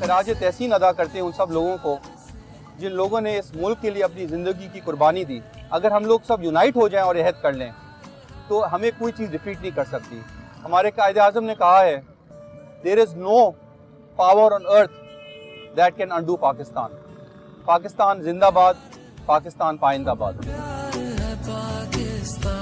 खराज तहसीन अदा करते हैं उन सब लोगों को जिन लोगों ने इस मुल्क के लिए अपनी ज़िंदगी की कुर्बानी दी। अगर हम लोग सब यूनाइट हो जाएँ और अहद कर लें तो हमें कोई चीज़ डिफीट नहीं कर सकती। हमारे कायद अजम ने कहा है there is no power on earth that can undo Pakistan Pakistan जिंदाबाद पाकिस्तान पाइंदाबाद। पाकिस्तान।